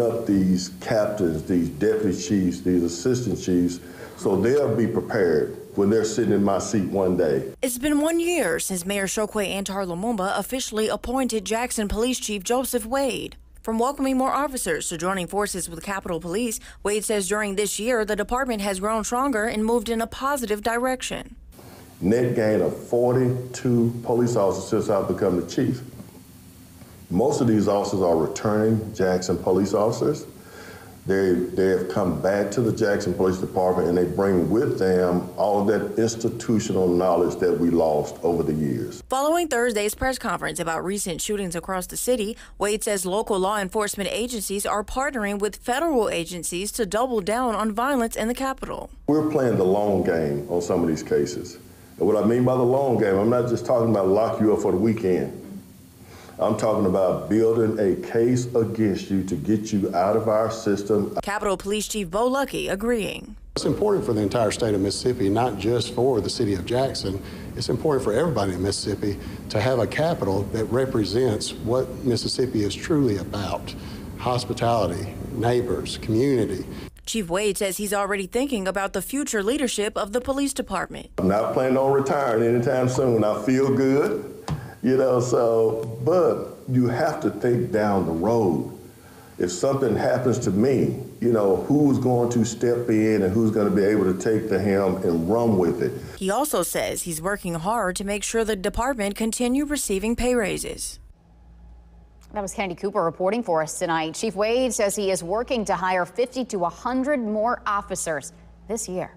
up these captains, these deputy chiefs, these assistant chiefs, so they'll be prepared when they're sitting in my seat one day. It's been one year since Mayor Chokwe Antar Lumumba officially appointed Jackson Police Chief Joseph Wade. From welcoming more officers to joining forces with Capitol Police, Wade says during this year the department has grown stronger and moved in a positive direction. Net gain of 42 police officers since I've become the chief. Most of these officers are returning Jackson police officers. They, they have come back to the Jackson Police Department and they bring with them all that institutional knowledge that we lost over the years. Following Thursday's press conference about recent shootings across the city, Wade says local law enforcement agencies are partnering with federal agencies to double down on violence in the capital. We're playing the long game on some of these cases. And what I mean by the long game, I'm not just talking about lock you up for the weekend. I'm talking about building a case against you to get you out of our system. Capitol Police Chief Bo Luckey agreeing. It's important for the entire state of Mississippi, not just for the city of Jackson. It's important for everybody in Mississippi to have a capital that represents what Mississippi is truly about hospitality, neighbors, community. Chief Wade says he's already thinking about the future leadership of the police department. I'm not planning on retiring anytime soon. I feel good, you know, so, but you have to think down the road. If something happens to me, you know, who's going to step in and who's going to be able to take the helm and run with it. He also says he's working hard to make sure the department continue receiving pay raises. That was Candy Cooper reporting for us tonight. Chief Wade says he is working to hire 50 to 100 more officers this year.